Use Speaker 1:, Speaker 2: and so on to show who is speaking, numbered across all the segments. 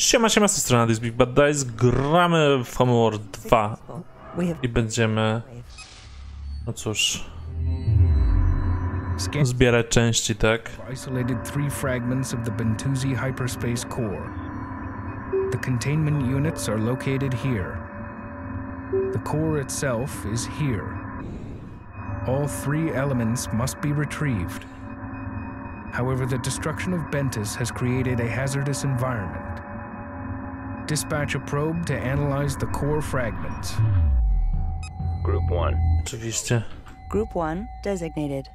Speaker 1: Siema, siema, z tej strony This Big Bad Dice. Gramy w Homeworld 2
Speaker 2: We have
Speaker 1: i będziemy, no cóż, zbierać części, tak?
Speaker 3: isolated three fragments of the Bentusi hyperspace core. The containment units are located here. The core itself is here. All three elements must be retrieved. However, the destruction of Bentus has created a hazardous environment. Dispatch a probe to analyze the core fragments.
Speaker 4: Group 1.
Speaker 1: Oczywiście.
Speaker 2: Group 1 designated.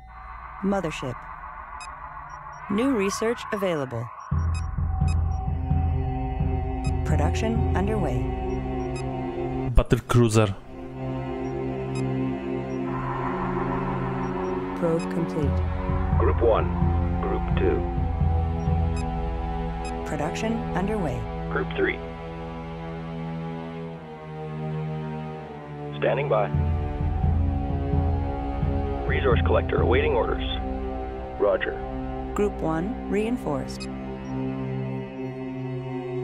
Speaker 2: Mothership. New research available. Production underway.
Speaker 1: Battle Cruiser.
Speaker 2: Probe complete.
Speaker 4: Group 1. Group 2.
Speaker 2: Production underway.
Speaker 4: Group 3. Standing by. Resource collector awaiting orders. Roger.
Speaker 2: Group 1 reinforced.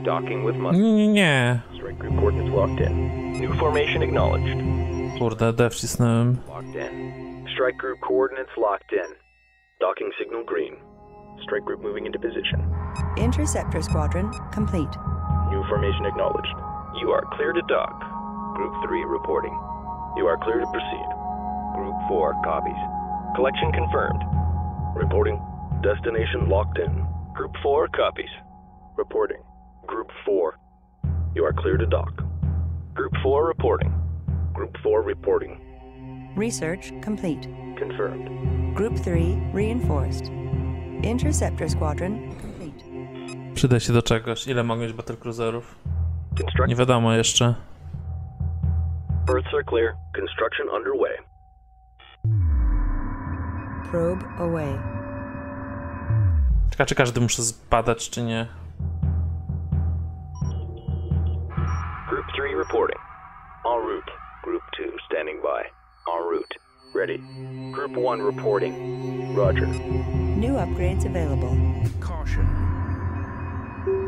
Speaker 4: Docking with must.
Speaker 1: Nie, nie, nie.
Speaker 4: Strike group coordinates locked in. New formation acknowledged.
Speaker 1: Kurde, D wcisnąłem.
Speaker 4: Locked in. Strike group coordinates locked in. Docking signal green. Strike group moving into position.
Speaker 2: Interceptor squadron complete.
Speaker 4: New formation acknowledged. You are clear to dock. Group 3 reporting. You are clear to proceed. Group 4 copies. Collection confirmed. Reporting. Destination locked in. Group 4 copies. Reporting. Group 4. You are clear to dock. Group 4 reporting. Group 4 reporting.
Speaker 2: Research complete.
Speaker 4: Confirmed.
Speaker 2: Group 3 reinforced. Interceptor squadron complete.
Speaker 1: Przyda się do czegoś. Ile mogę mieć Battle Cruiserów? Nie wiadomo jeszcze.
Speaker 4: Berths are clear. Construction underway.
Speaker 2: Probe away.
Speaker 1: Czeka, czy każdy muszę zbadać, czy nie.
Speaker 4: Group 3 reporting. En route. Group 2 standing by. En route. Ready. Group 1 reporting. Roger.
Speaker 2: New upgrades available.
Speaker 3: Caution.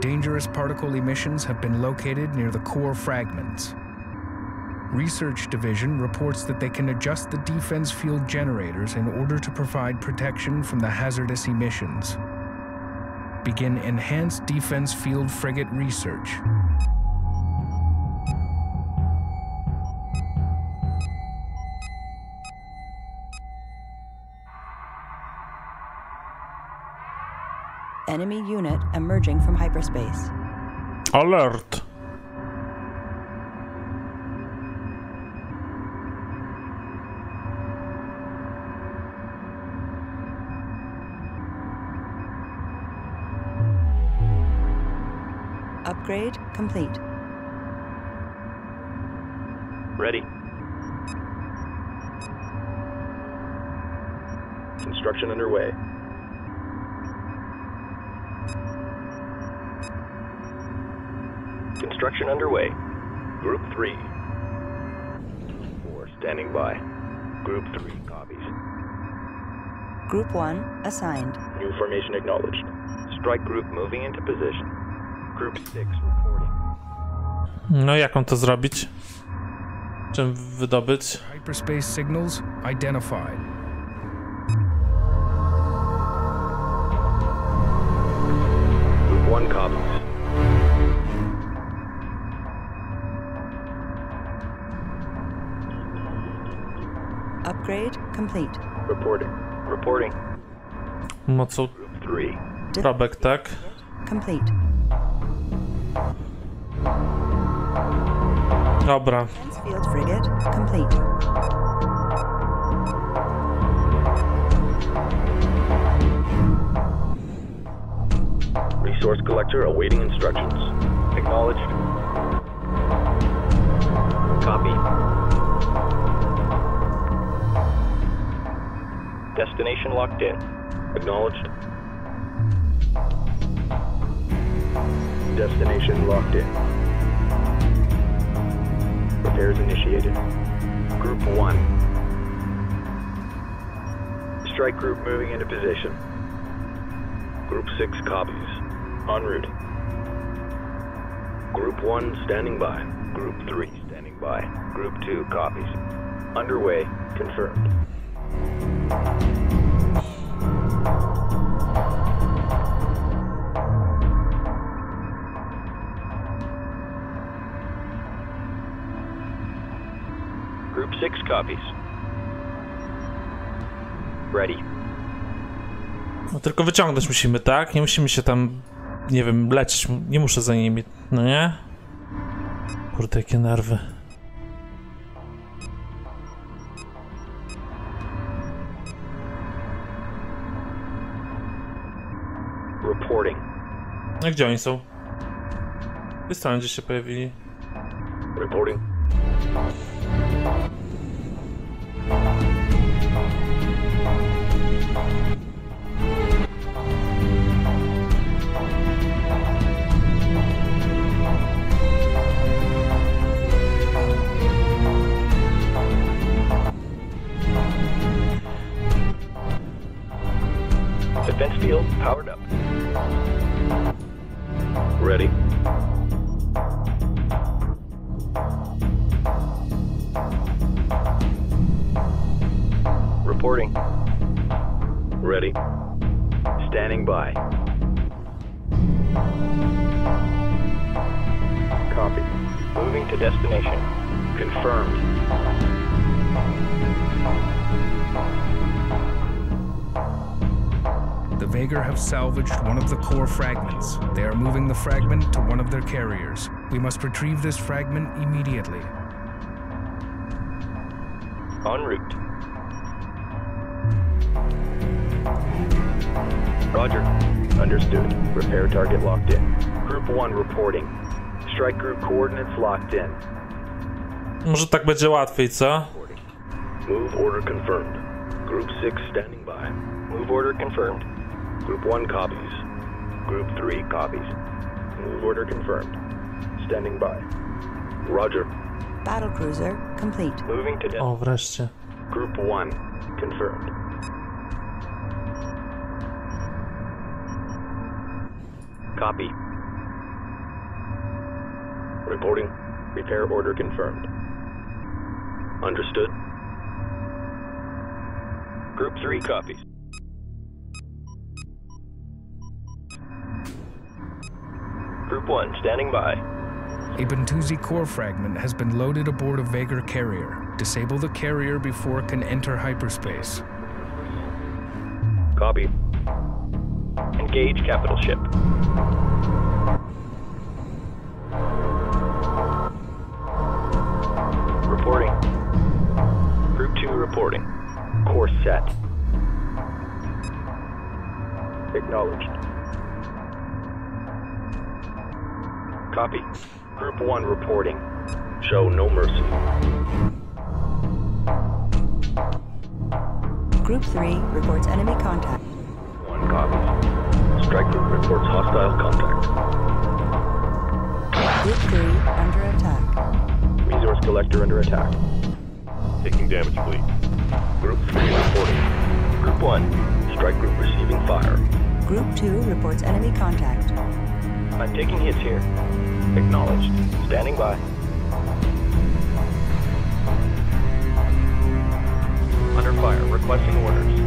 Speaker 3: Dangerous particle emissions have been located near the core fragments. Research Division reports that they can adjust the defense field generators in order to provide protection from the hazardous emissions. Begin enhanced defense field frigate research.
Speaker 2: Enemy unit emerging from hyperspace.
Speaker 1: Alert!
Speaker 2: Upgrade complete.
Speaker 4: Ready. Construction underway. Construction underway. Group 3. 4 standing by. Group 3 copies.
Speaker 2: Group 1 assigned.
Speaker 4: New formation acknowledged. Strike group moving into position. Group 6 reporting.
Speaker 1: No jak mam to zrobić? Czym wydobyć?
Speaker 3: Hyperspace signals identified.
Speaker 4: Group 1 copies.
Speaker 2: Upgrade complete.
Speaker 4: Reporting. Reporting.
Speaker 1: Mocą
Speaker 4: Group 3.
Speaker 1: probek, tak?
Speaker 2: Complete.
Speaker 1: Dobra.
Speaker 2: Defense field frigate complete.
Speaker 4: Resource collector awaiting instructions. Acknowledged. Copy. Destination locked in. Acknowledged. Destination locked in. Repairs initiated. Group 1. Strike group moving into position. Group 6 copies. En route. Group 1 standing by. Group 3 standing by. Group 2 copies. Underway. Confirmed. Copies. Ready.
Speaker 1: No tylko wyciągnąć musimy, tak? Nie musimy się tam, nie wiem, lecieć. Nie muszę za nimi, no nie? Kurde, jakie nerwy.
Speaker 4: Reporting.
Speaker 1: No gdzie oni są? Strony gdzieś się pojawili.
Speaker 4: Reporting. Defense field powered up. Ready. Reporting. Ready. Standing by. Copy. Moving to destination. Confirmed.
Speaker 3: The Vaygr have salvaged one of the core fragments. They are moving the fragment to one of their carriers. We must retrieve this fragment immediately.
Speaker 4: En route. Roger. Understood. Repair target locked in. Group 1 reporting. Strike group coordinates locked in.
Speaker 1: Może tak będzie łatwiej, co?
Speaker 4: Move order confirmed. Group 6 standing by. Move order confirmed. Group 1 copies. Group 3 copies. Move order confirmed. Standing by. Roger.
Speaker 2: Battle cruiser complete.
Speaker 4: Moving to
Speaker 1: O, wreszcie.
Speaker 4: Group 1 confirmed. Copy. Reporting. Repair order confirmed. Understood. Group 3 copies. Group 1 standing by.
Speaker 3: A Bentusi core fragment has been loaded aboard a Vaygr carrier. Disable the carrier before it can enter hyperspace.
Speaker 4: Copy. Engage capital ship. Reporting. Group 2 reporting. Course set. Acknowledged. Copy. Group 1 reporting. Show no mercy.
Speaker 2: Group 3 reports enemy contact.
Speaker 4: 1 copies. Strike group reports hostile contact.
Speaker 2: Group 3 under attack.
Speaker 4: Resource collector under attack.
Speaker 5: Taking damage, fleet.
Speaker 4: Group 3 reporting. Group 1, strike group receiving fire.
Speaker 2: Group 2 reports enemy contact.
Speaker 4: I'm taking hits here. Acknowledged. Standing by. Under fire, requesting orders.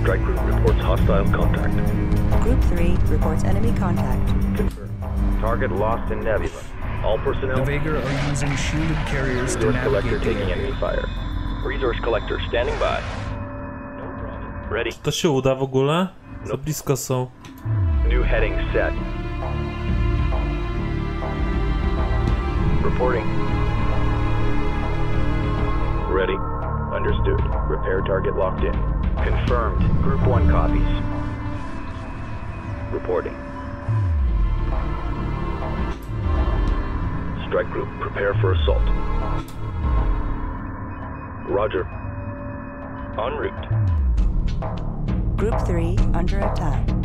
Speaker 4: Strike group reports hostile contact.
Speaker 2: Group 3 reports enemy contact.
Speaker 4: Confirmed. Target lost in nebula. All
Speaker 3: The
Speaker 4: personnel.
Speaker 3: Vaygr are using shielded carriers to
Speaker 4: Resource collector
Speaker 3: navigate the
Speaker 4: taking enemy fire. Resource collector standing by. Ready.
Speaker 1: To się uda w ogóle? Za blisko są.
Speaker 4: New heading set. Reporting. Ready. Understood. Repair target locked in. Confirmed. Group 1 copies. Reporting. Strike group, prepare for assault. Roger. En route.
Speaker 2: Group 3 under attack.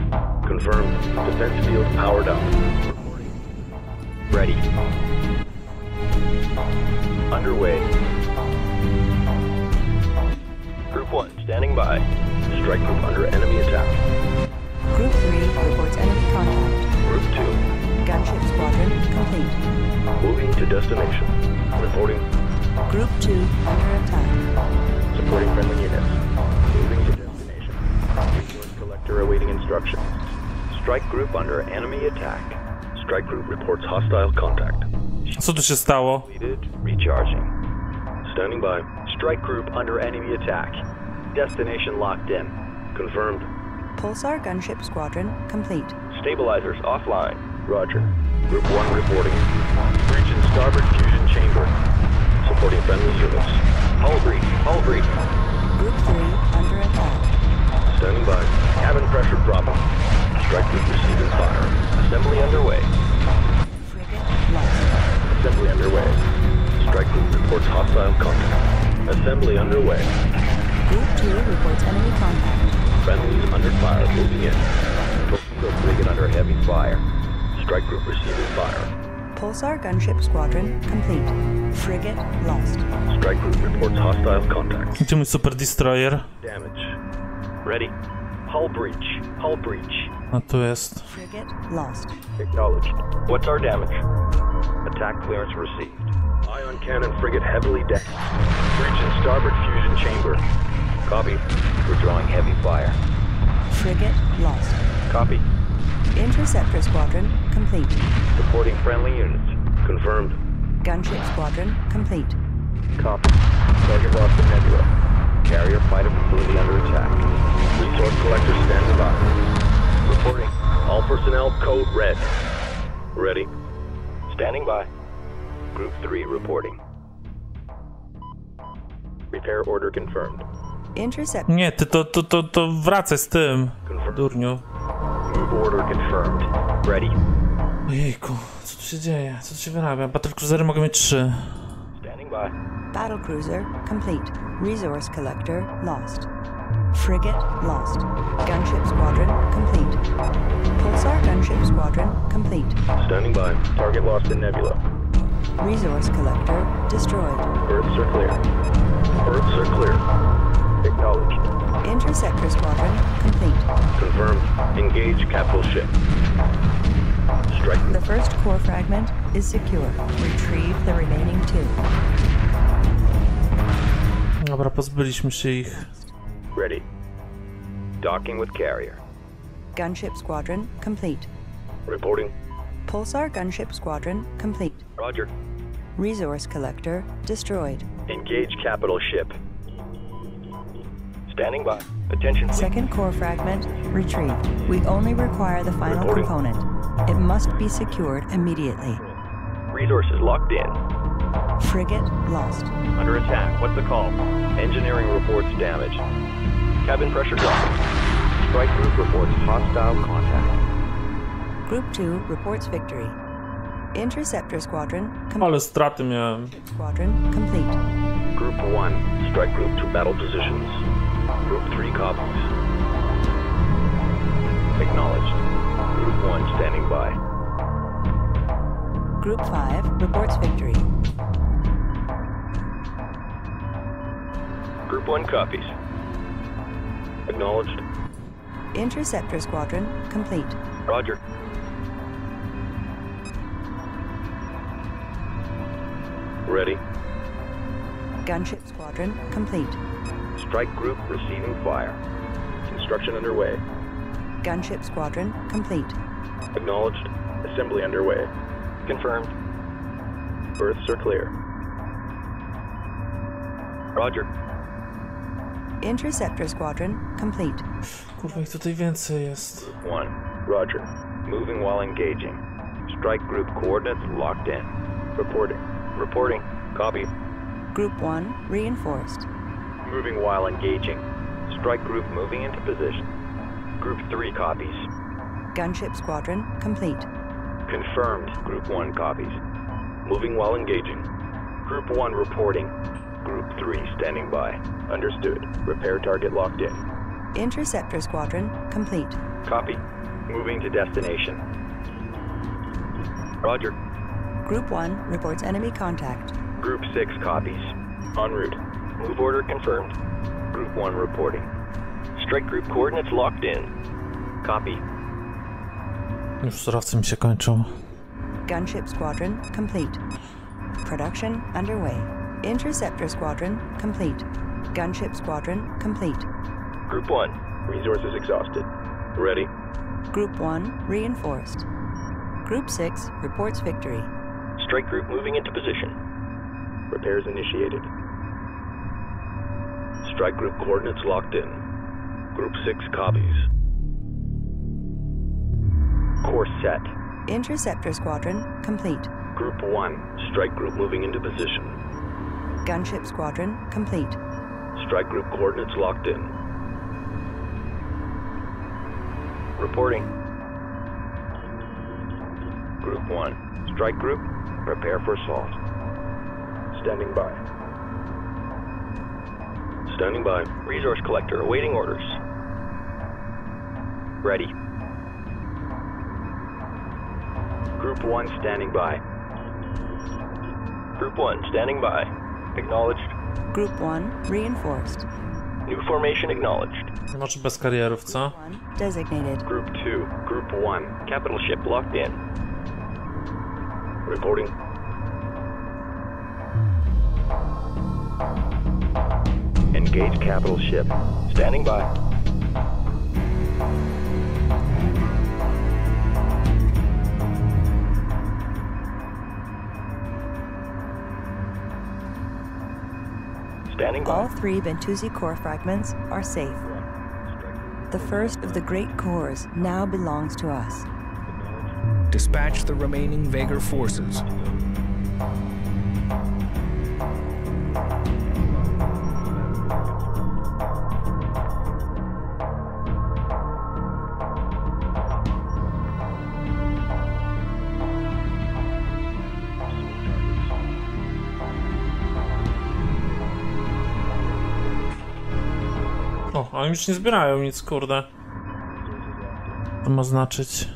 Speaker 4: Confirmed. Defense field powered up. Ready. Underway. Group 1, standing by. Strike group under enemy attack.
Speaker 2: Group 3 reports enemy contact.
Speaker 4: Group 2,
Speaker 2: Gunship squadron complete.
Speaker 4: Moving to destination. Reporting.
Speaker 2: Group 2 under attack.
Speaker 4: Supporting friendly units. Moving to destination. Resource collector awaiting instructions. Strike group under enemy attack. Strike group reports hostile contact.
Speaker 1: Co tu się stało?
Speaker 4: Completed. Recharging. Standing by. Strike group under enemy attack. Destination locked in. Confirmed.
Speaker 2: Pulsar gunship squadron complete.
Speaker 4: Stabilizers offline. Roger. Group 1 reporting. Breach in starboard fusion chamber. Supporting friendly units. Hull breach. Hull breach.
Speaker 2: Group 3 under attack.
Speaker 4: Standing by. Cabin pressure dropping. Strike group receiving fire. Assembly underway.
Speaker 2: Frigate lost.
Speaker 4: Assembly underway. Strike group reports hostile contact. Assembly underway.
Speaker 2: Group 2 reports enemy contact.
Speaker 4: Friendlies under fire. Moving in. Torpedo frigate under heavy fire. Strike group receiving fire.
Speaker 2: Pulsar gunship squadron complete. Frigate lost.
Speaker 4: Strike group reports hostile contact.
Speaker 1: Gdzie mój super destroyer?
Speaker 4: Damage. Ready. Hull breach. Hull breach.
Speaker 1: A tu jest.
Speaker 2: Frigate lost.
Speaker 4: Acknowledged. What's our damage? Attack clearance received. Ion cannon frigate heavily damaged. Breach in starboard fusion chamber. Copy. We're drawing heavy fire.
Speaker 2: Frigate lost.
Speaker 4: Copy.
Speaker 2: Interceptor squadron complete.
Speaker 4: Supporting friendly units. Confirmed.
Speaker 2: Gunship squadron complete.
Speaker 4: Copy. Target lost in Nebula. Carrier fighter facility under attack. Resource collector standing by. Reporting. All personnel code red. Ready. Standing by. Group 3 reporting. Repair order confirmed.
Speaker 2: Intercept
Speaker 1: Nie, ty to, to, to, to wracaj z tym. Durniu.
Speaker 4: Move order confirmed. Ready.
Speaker 1: Ojejku, co tu się dzieje? Co tu się wyrabia? Battlecruisery mogę mieć trzy.
Speaker 4: Standing by.
Speaker 2: battlecruiser complete. Resource collector lost. Frigate lost. Gunship squadron complete. Pulsar gunship squadron complete.
Speaker 4: Standing by. Target lost in Nebula.
Speaker 2: Resource collector destroyed.
Speaker 4: Berths are clear. Berths are clear. Acknowledged.
Speaker 2: Interceptor squadron complete.
Speaker 4: Confirmed. Engage capital ship. Strike.
Speaker 2: The first core fragment is secure. Retrieve the remaining two.
Speaker 1: Dobra, pozbyliśmy się ich.
Speaker 4: Ready. Docking with carrier.
Speaker 2: Gunship squadron complete.
Speaker 4: Reporting.
Speaker 2: Pulsar gunship squadron complete.
Speaker 4: Roger.
Speaker 2: Resource collector destroyed.
Speaker 4: Engage capital ship. Standing by. Attention fleet.
Speaker 2: Second core fragment retrieved. We only require the final
Speaker 4: Reporting.
Speaker 2: component. It must be secured immediately.
Speaker 4: Resources locked in.
Speaker 2: Frigate lost.
Speaker 4: Under attack. What's the call? Engineering reports damage. Cabin pressure dropping. Strike group reports hostile contact.
Speaker 2: Group 2 reports victory. Interceptor squadron com-
Speaker 1: Ale straty miałem.
Speaker 2: Uh, squadron complete.
Speaker 4: Group 1. Strike group to battle positions. Group 3 copies. Acknowledged. Group 1 standing by.
Speaker 2: Group 5 reports victory.
Speaker 4: Group 1 copies. Acknowledged.
Speaker 2: Interceptor squadron complete.
Speaker 4: Roger. Ready.
Speaker 2: Gunship squadron complete.
Speaker 4: Strike group receiving fire. Construction underway.
Speaker 2: Gunship squadron complete.
Speaker 4: Acknowledged. Assembly underway. Confirmed. Berths are clear. Roger.
Speaker 2: Interceptor squadron complete.
Speaker 1: Kurwa, ich tutaj więcej jest.
Speaker 4: One. Roger. Moving while engaging. Strike group coordinates locked in. Reporting. Reporting. Copy.
Speaker 2: Group 1 reinforced.
Speaker 4: Moving while engaging. Strike group moving into position. Group 3 copies.
Speaker 2: Gunship squadron complete.
Speaker 4: Confirmed. Group 1 copies. Moving while engaging. Group 1 reporting. Group 3 standing by. Understood. Repair target locked in.
Speaker 2: Interceptor squadron complete.
Speaker 4: Copy. Moving to destination. Roger.
Speaker 2: Group 1 reports enemy contact.
Speaker 4: Group 6 copies. En route. Move order confirmed. Group 1 reporting. Strike group coordinates locked in. Copy.
Speaker 1: Już surowce mi się kończą.
Speaker 2: Gunship squadron complete. Production underway. Interceptor Squadron complete. Gunship Squadron complete.
Speaker 4: Group 1, resources exhausted. Ready?
Speaker 2: Group 1 reinforced. Group 6 reports victory.
Speaker 4: Strike group moving into position. Repairs initiated. Strike group coordinates locked in. Group 6 copies. Course set.
Speaker 2: Interceptor Squadron complete.
Speaker 4: Group 1, strike group moving into position.
Speaker 2: Gunship Squadron complete.
Speaker 4: Strike group coordinates locked in. Reporting. Group 1, strike group, prepare for assault. Standing by. Standing by. Resource collector awaiting orders. Ready. Group 1 standing by. Group 1 standing by. Acknowledged.
Speaker 2: Group 1 reinforced.
Speaker 4: New formation acknowledged.
Speaker 1: Może bez karierów, co?
Speaker 2: 1 designated.
Speaker 4: Group 2, Group 1, capital ship locked in. Reporting. Engage capital ship. Standing by. Standing
Speaker 2: All three Bentusi core fragments are safe. The first of the great cores now belongs to us.
Speaker 3: Dispatch the remaining Vaygr forces.
Speaker 1: Oni już nie zbierają nic, kurde. To ma znaczyć.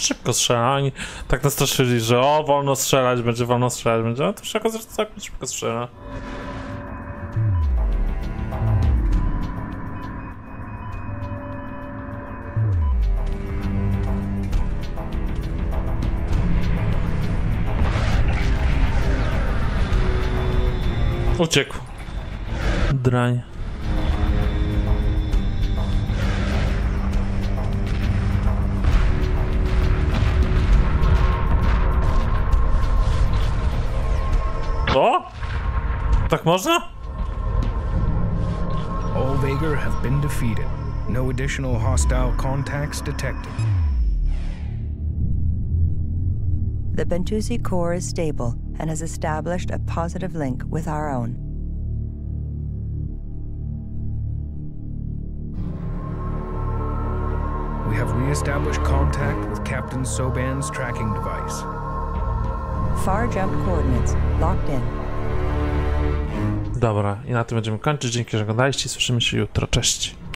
Speaker 1: Szybko strzela. Oni tak nastraszyli, że o, wolno strzelać, będzie wolno strzelać, będzie. A to wszystko zresztą tak szybko strzela. Uciekł. Drań. O? Tak można?
Speaker 3: All Vaygr have been defeated. No additional hostile contacts detected.
Speaker 2: The Bentusi core is stable and has established a positive link with our own.
Speaker 3: We have re-established contact with Captain Soban's tracking device.
Speaker 2: Far jump coordinates locked in.
Speaker 1: Dobra, i na tym będziemy kończyć. Dzięki, że oglądaliście. Słyszymy się jutro. Cześć.